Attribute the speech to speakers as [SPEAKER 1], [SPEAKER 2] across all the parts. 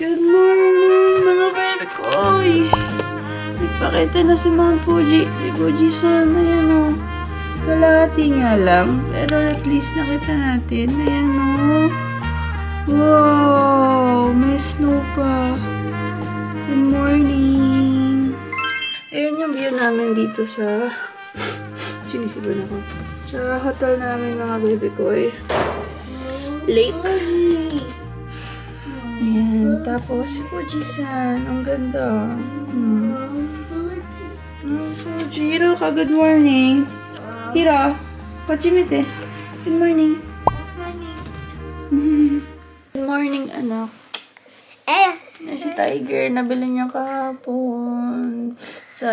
[SPEAKER 1] Good morning, mga baby ko. Uy, nagpakita na si Mount Fuji. Si Fuji sana yan o. Kalahati nga lang. Pero at least nakita natin. Ayan o. Wow, may snow pa. Good morning. Ayan yung view namin dito sa... Sinisiban ako. Sa hotel namin mga baby ko eh. Lake. Ayan. Tapos si Fuji-san. Ang ganda. Hmm. Hmm, Fuji. Hiro ka. Good morning. Hiro. Kojimite. Good morning. Good morning, anak.
[SPEAKER 2] Eh,
[SPEAKER 1] Ay, si Tiger, nabili niya kahapon sa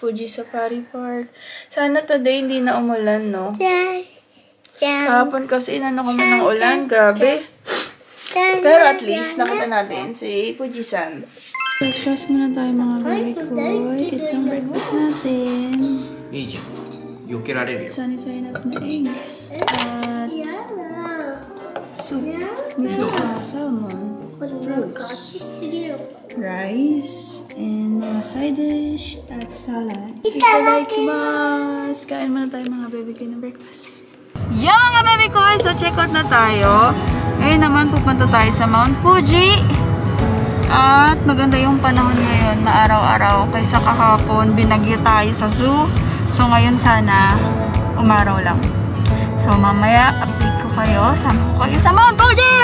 [SPEAKER 1] Fuji Safari Park. Sana today hindi na umulan, no? Kahapon kasi inano kami ng ulan, grabe. Pero at least, nakita natin si Fujisan. Breakfast muna tayo mga kamikoy. Ito ang breakfast natin. Iji, yukirarero. Sunny-sunny na egg. At soup. Miso sa salmon.
[SPEAKER 2] Fruits.
[SPEAKER 1] Rice. And mga side dish. At salad. Ito like mas. Kain muna tayo mga baby kayo ng breakfast. Yeah, mga baby ko! So, check out na tayo. Ngayon naman, pupunta tayo sa Mount Fuji. At maganda yung panahon ngayon, maaraw-araw. Kaysa kahapon, binagyo tayo sa zoo. So, ngayon sana, umaraw lang. So, mamaya, update ko kayo. Sama ko kayo sa Mount Fuji!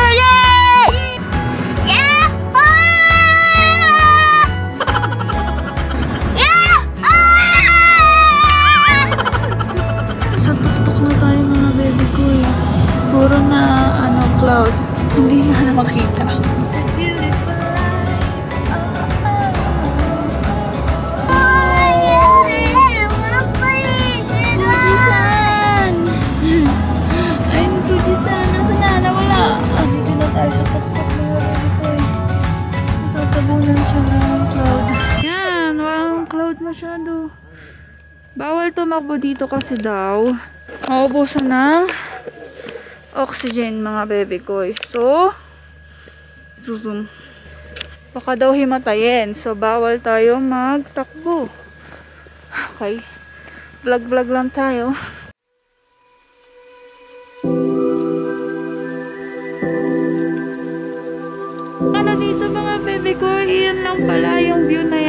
[SPEAKER 1] Tumakbo dito kasi daw. Maubusan ng oxygen mga baby ko. eh. So, susum. Baka daw himatayin. So, bawal tayo magtakbo. Okay. Vlog-vlog lang tayo. Ano dito mga baby ko? Iyan lang pala yung view na yan.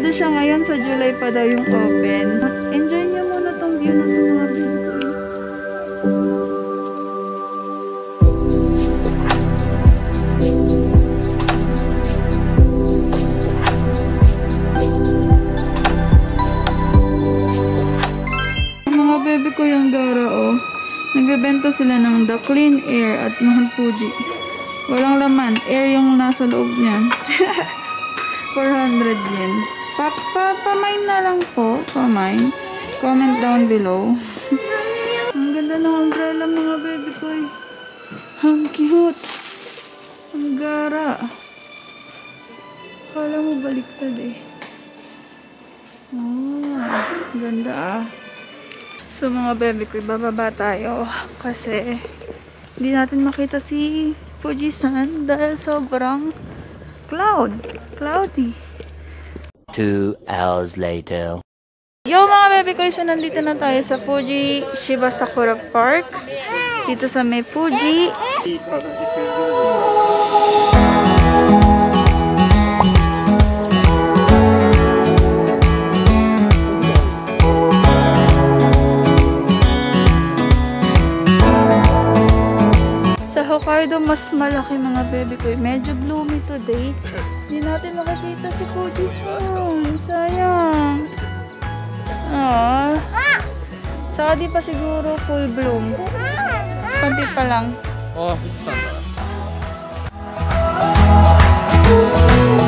[SPEAKER 1] Sarado siya ngayon. Sa July pa daw yung open. Enjoy niyo muna tong view na to mga baby baby ko yung Gara, oh. Nagbebenta sila ng The Clean Air at Mount Fuji. Walang laman. Air yung nasa loob niya. 400 yen. Pa, pa, pamain na lang po. Pamain. Comment down below. Ang ganda ng umbrella mga baby ko. Ang cute. Ang gara. Kala mo baliktad eh. Ah, ganda ah. So mga baby ko, bababa tayo kasi hindi natin makita si Fuji-san dahil sobrang cloud. Cloudy.
[SPEAKER 3] Two hours later.
[SPEAKER 1] Yo mga baby ko, so nandito na tayo sa Fuji Shiba Sakura Park. Dito sa may Fuji. Hokkaido, mas malaki mga baby ko. Medyo gloomy today. Hindi natin makakita si Fuji San. Sayang. Ah. Saka di pa siguro full bloom. Konti pa lang.
[SPEAKER 4] ああ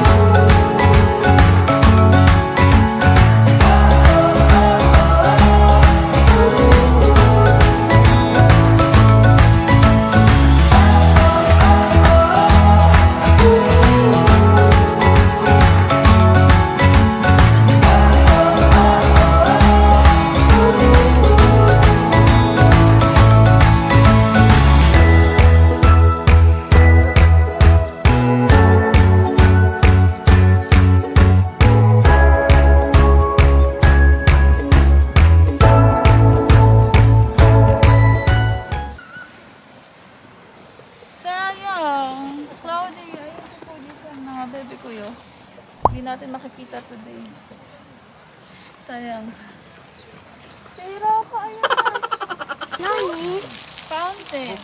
[SPEAKER 1] Fountain.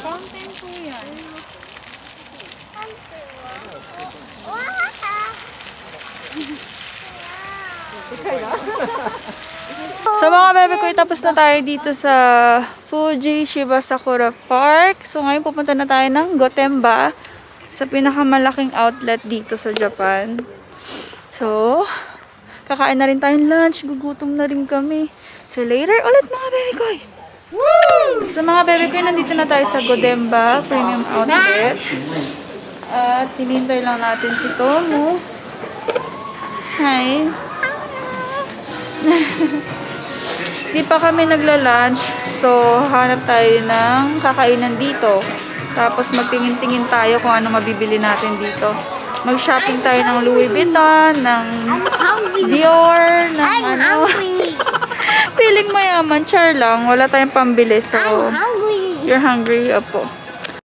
[SPEAKER 1] Fountain po yan. So mga bebe ko, tapos na tayo dito sa Fuji Shiba Sakura Park. So ngayon pupunta na tayo ng Gotemba sa pinakamalaking outlet dito sa Japan. So, kakain na rin tayong lunch. Gugutom na rin kami. So later ulit mga bebe ko. Sa mga bebe ko, nandito na tayo sa Godemba Premium Outlet. At tinintay lang natin si Tomo. Hi. Di pa kami nagla-lunch. So, hanap tayo ng kakainan dito. Tapos magtingin-tingin tayo kung ano mabibili natin dito. Mag-shopping tayo ng Louis Vuitton, ng. Dior, ng
[SPEAKER 2] I'm
[SPEAKER 1] ano.
[SPEAKER 2] hungry.
[SPEAKER 1] Feeling mayaman, char lang. Wala tayong pambili. So,
[SPEAKER 2] I'm hungry.
[SPEAKER 1] you're hungry? Opo.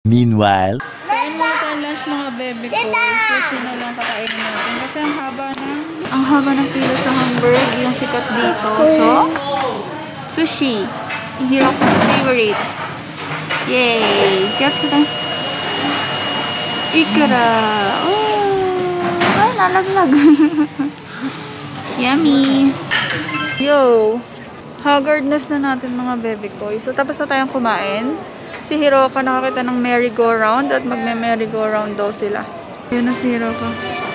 [SPEAKER 3] Meanwhile,
[SPEAKER 1] Kain mo tayo lunch mga bebe ko. Sushi na lang kakainin natin. Kasi ang haba ng... Ang haba ng pila sa Hamburg. Yung sikat dito. So, sushi. Hero favorite. Yay! Gets kita. Ikara. Oh! Ay, nalaglag. Yummy! Yo! Haggardness na natin mga bebe ko. So, tapos na tayong kumain. Si Hiroka nakakita ng merry-go-round at magme-merry-go-round daw sila. Yun na si Hiroka.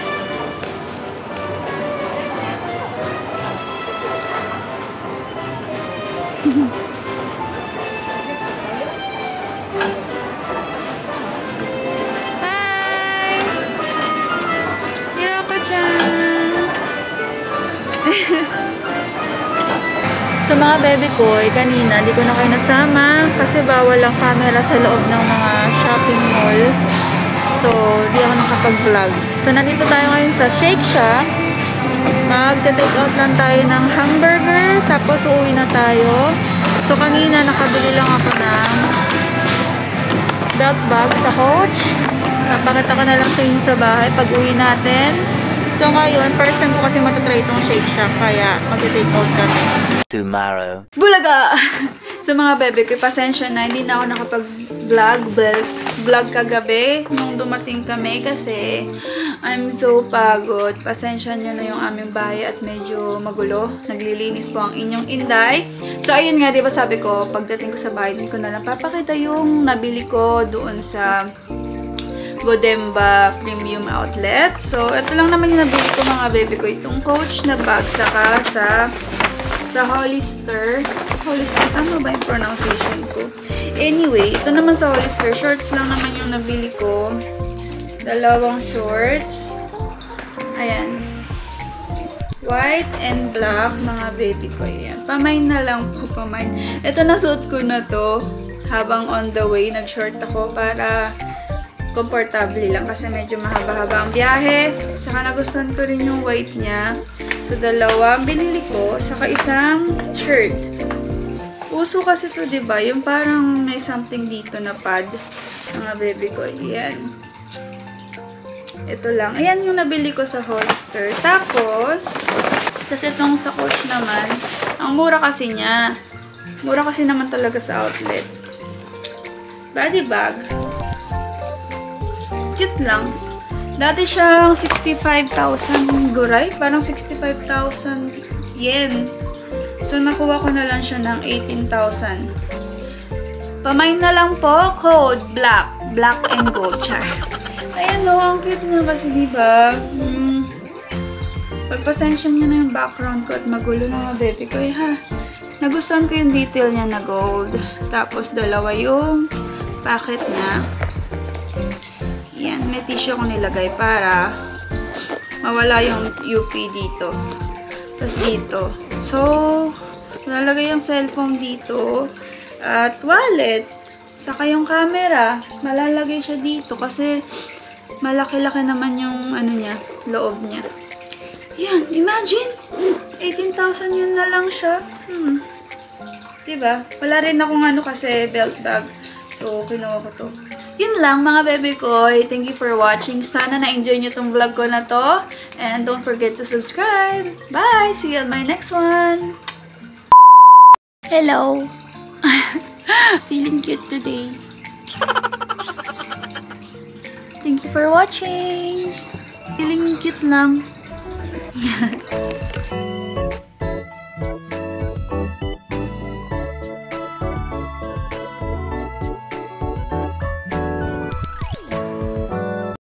[SPEAKER 1] Eh, kanina, di ko na kayo nasama kasi bawal ang camera sa loob ng mga shopping mall. So, di ako nakapag-vlog. So, nandito tayo ngayon sa Shake Shack. Mag-take out lang tayo ng hamburger, tapos uuwi na tayo. So, kanina, nakabili lang ako ng belt bag sa Coach. Napakita ko na lang sa inyo sa bahay pag uwi natin. So, ngayon, first time ko kasi matatry itong Shake Shack, kaya mag-take out kami.
[SPEAKER 3] Tomorrow.
[SPEAKER 1] Bulaga! sa mga bebe ko, pasensya na, hindi na ako nakapag-vlog, vlog, vlog kagabi nung dumating kami kasi I'm so pagod. Pasensya nyo na yung aming bahay at medyo magulo. Naglilinis po ang inyong inday. So, ayun nga, di ba sabi ko, pagdating ko sa bahay, din ko na lang papakita yung nabili ko doon sa Godemba Premium Outlet. So, ito lang naman yung nabili ko mga baby ko. Itong Coach na bag saka sa sa Hollister. Hollister, tama ba yung pronunciation ko? Anyway, ito naman sa Hollister. Shorts lang naman yung nabili ko. Dalawang shorts. Ayan. White and black, mga baby ko. Ayan. Pamain na lang po, pamain. Ito na suot ko na to. Habang on the way, nag-short ako para komportable lang kasi medyo mahaba-haba ang biyahe. Saka nagustuhan ko rin yung white niya. So, dalawa ang binili ko. Saka isang shirt. Uso kasi to, ba? Yung parang may something dito na pad. Mga baby ko. Ayan. Ito lang. Ayan yung nabili ko sa Hollister. Tapos, kasi itong sa Coach naman, ang mura kasi niya. Mura kasi naman talaga sa outlet. Body bag. Cute lang. Dati siyang 65,000 guray. Parang 65,000 yen. So, nakuha ko na lang siya ng 18,000. Pamain na lang po. Code black. Black and gold. Char. Ayan o. Ang cute na kasi, diba? Hmm. Pagpasensya niyo na yung background ko at magulo na mga baby ko. Eh, ha? Nagustuhan ko yung detail niya na gold. Tapos, dalawa yung packet niya. Yan, may tissue ko nilagay para mawala yung UP dito. Tapos dito. So, lalagay yung cellphone dito. At wallet. Saka yung camera. Malalagay siya dito kasi malaki-laki naman yung ano niya, loob niya. Yan, imagine! 18,000 yun na lang siya. Hmm. Diba? Wala rin akong ano kasi belt bag. So, kinuha ko to. Yun lang mga bebe ko. Thank you for watching. Sana na-enjoy nyo tong vlog ko na to. And don't forget to subscribe. Bye! See you on my next one. Hello. Feeling cute today. Thank you for watching. Feeling cute lang.